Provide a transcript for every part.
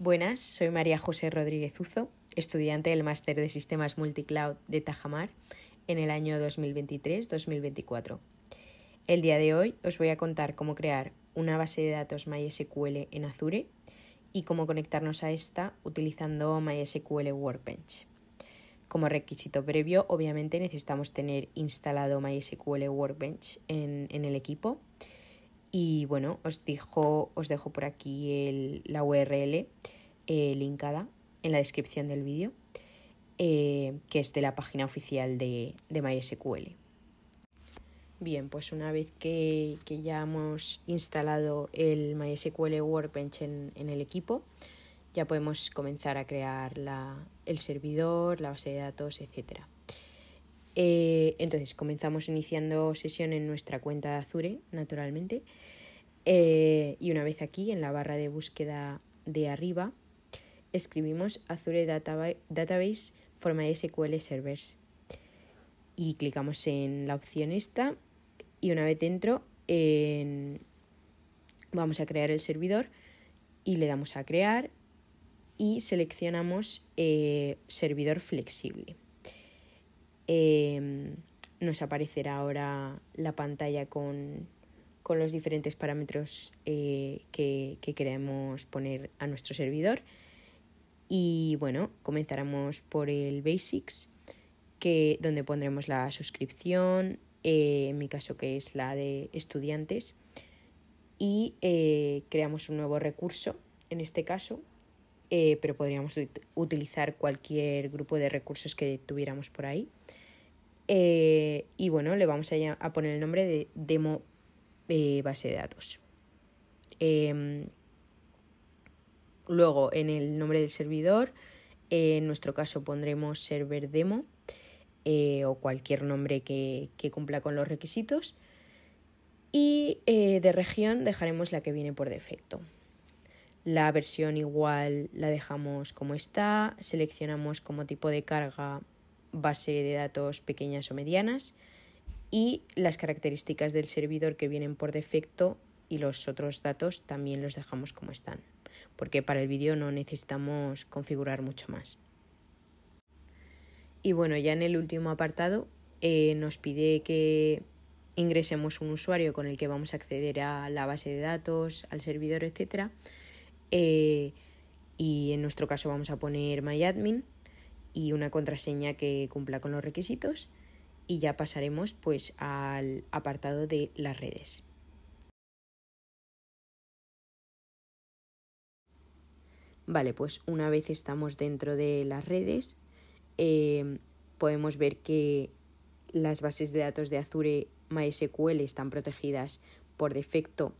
Buenas, soy María José Rodríguez Uzo, estudiante del Máster de Sistemas Multicloud de Tajamar en el año 2023-2024. El día de hoy os voy a contar cómo crear una base de datos MySQL en Azure y cómo conectarnos a esta utilizando MySQL Workbench. Como requisito previo, obviamente necesitamos tener instalado MySQL Workbench en, el equipo. Y bueno, os, os dejo por aquí la URL eh, linkada en la descripción del vídeo, eh, que es de la página oficial de, MySQL. Bien, pues una vez que, ya hemos instalado el MySQL Workbench en el equipo, ya podemos comenzar a crear el servidor, la base de datos, etc. Eh, entonces, comenzamos iniciando sesión en nuestra cuenta de Azure, naturalmente. Eh, y una vez aquí, en la barra de búsqueda de arriba, escribimos Azure Database for MySQL Servers. Y clicamos en la opción esta. Y una vez dentro, vamos a crear el servidor y le damos a crear y seleccionamos eh, servidor flexible. Em, nos aparecerá ahora la pantalla con, los diferentes parámetros eh, que, queremos poner a nuestro servidor. Y bueno, comenzaremos por el Basics, que, donde pondremos la suscripción, eh, en mi caso que es la de estudiantes, y creamos un nuevo recurso, en este caso, eh, pero podríamos utilizar cualquier grupo de recursos que tuviéramos por ahí. Eh, y bueno, le vamos a, poner el nombre de demo eh, base de datos. Em, luego, en el nombre del servidor, en nuestro caso pondremos server demo o cualquier nombre que, que, cumpla con los requisitos. Y de región dejaremos la que viene por defecto. La versión igual la dejamos como está, seleccionamos como tipo de carga base de datos pequeñas o medianas y las características del servidor que vienen por defecto y los otros datos también los dejamos como están, porque para el vídeo no necesitamos configurar mucho más. Y bueno, ya en el último apartado eh, nos pide que ingresemos un usuario con el que vamos a acceder a la base de datos, al servidor, etcétera eh, y en nuestro caso vamos a poner myadmin y una contraseña que cumpla con los requisitos y ya pasaremos pues al apartado de las redes. Vale, pues una vez estamos dentro de las redes, eh, podemos ver que las bases de datos de Azure MySQL están protegidas por defecto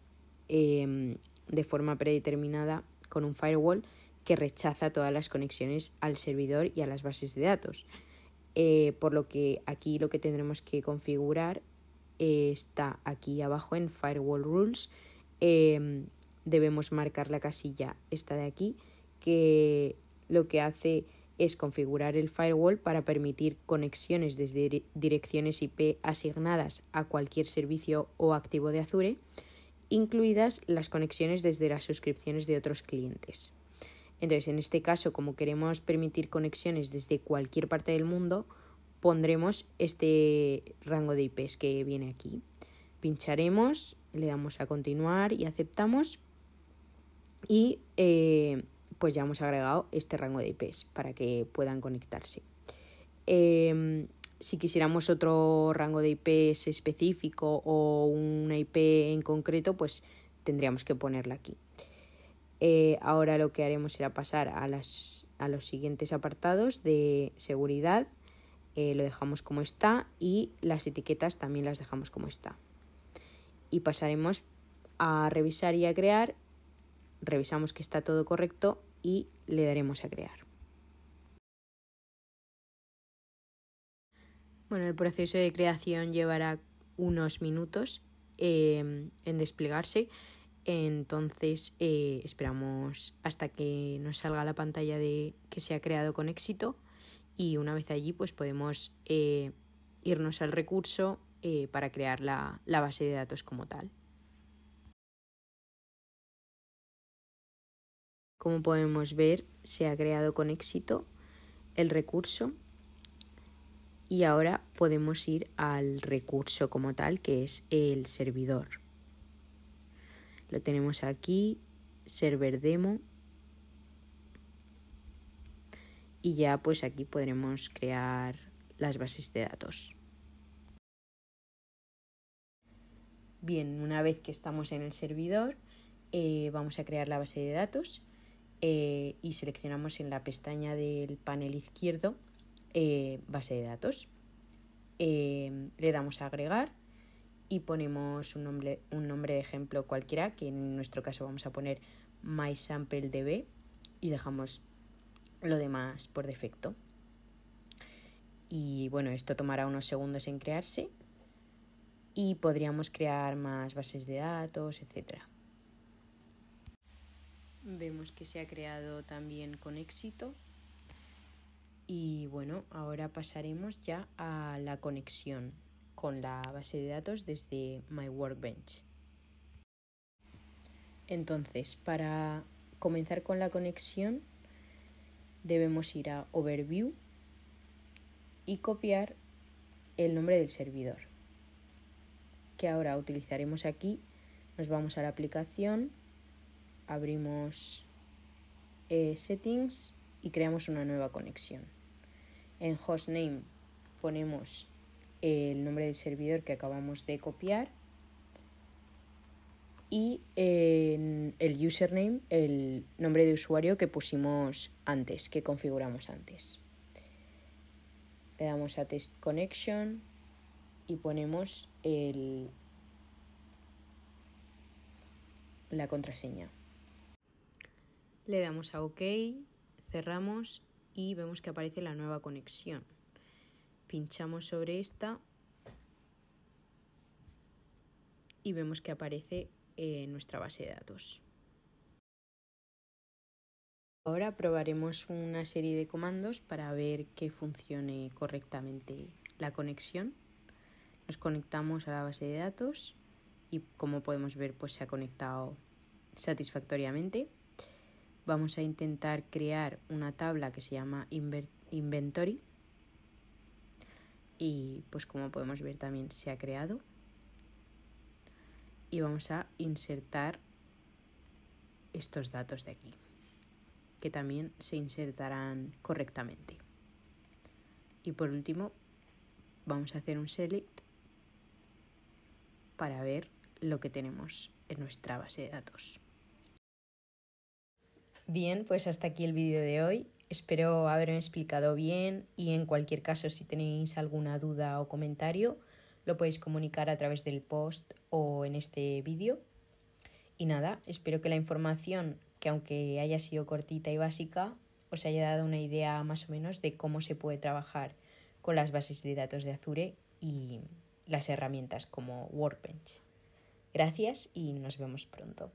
eh, de forma predeterminada con un firewall que rechaza todas las conexiones al servidor y a las bases de datos. Eh, por lo que aquí lo que tendremos que configurar eh, está aquí abajo en Firewall Rules. Em, debemos marcar la casilla esta de aquí que lo que hace es configurar el firewall para permitir conexiones desde direcciones IP asignadas a cualquier servicio o activo de Azure incluidas las conexiones desde las suscripciones de otros clientes. Entonces, en este caso, como queremos permitir conexiones desde cualquier parte del mundo, pondremos este rango de IPs que viene aquí. Pincharemos, le damos a continuar y aceptamos y eh, pues ya hemos agregado este rango de IPs para que puedan conectarse. Em, si quisiéramos otro rango de IPs específico o una IP en concreto, pues tendríamos que ponerla aquí. Eh, ahora lo que haremos será pasar a, las, a los siguientes apartados de seguridad. Eh, lo dejamos como está y las etiquetas también las dejamos como está. Y pasaremos a revisar y a crear. Revisamos que está todo correcto y le daremos a crear. Bueno, el proceso de creación llevará unos minutos em, en desplegarse. Entonces eh, esperamos hasta que nos salga la pantalla de que se ha creado con éxito y una vez allí pues podemos eh, irnos al recurso eh, para crear la base de datos como tal. Como podemos ver, se ha creado con éxito el recurso y ahora podemos ir al recurso como tal, que es el servidor. Lo tenemos aquí, server demo. Y ya pues aquí podremos crear las bases de datos. Bien, una vez que estamos en el servidor, eh, vamos a crear la base de datos eh, y seleccionamos en la pestaña del panel izquierdo eh, base de datos. le damos a agregar y ponemos un nombre, un nombre de ejemplo cualquiera, que en nuestro caso vamos a poner mysampledb y dejamos lo demás por defecto. Y bueno, esto tomará unos segundos en crearse y podríamos crear más bases de datos, etc. Vemos que se ha creado también con éxito. Y bueno, ahora pasaremos ya a la conexión con la base de datos desde My Workbench. Entonces, para comenzar con la conexión, debemos ir a Overview y copiar el nombre del servidor que ahora utilizaremos aquí. Nos vamos a la aplicación, abrimos eh, Settings y creamos una nueva conexión. En Hostname ponemos el nombre del servidor que acabamos de copiar y en el username el nombre de usuario que pusimos antes, que configuramos antes. Le damos a Test Connection, y ponemos el, la contraseña. Le damos a OK, cerramos y vemos que aparece la nueva conexión. Pinchamos sobre esta y vemos que aparece en nuestra base de datos. Ahora probaremos una serie de comandos para ver que funcione correctamente la conexión nos conectamos a la base de datos y como podemos ver pues se ha conectado satisfactoriamente. Vamos a intentar crear una tabla que se llama inventory. Y pues como podemos ver también se ha creado. Y vamos a insertar estos datos de aquí que también se insertarán correctamente. Y por último vamos a hacer un select para ver lo que tenemos en nuestra base de datos. Bien, pues hasta aquí el vídeo de hoy. Espero haberme explicado bien y en cualquier caso si tenéis alguna duda o comentario lo podéis comunicar a través del post o en este vídeo. Y nada, espero que la información, que aunque haya sido cortita y básica, os haya dado una idea más o menos de cómo se puede trabajar con las bases de datos de Azure y las herramientas como Workbench. Gracias y nos vemos pronto.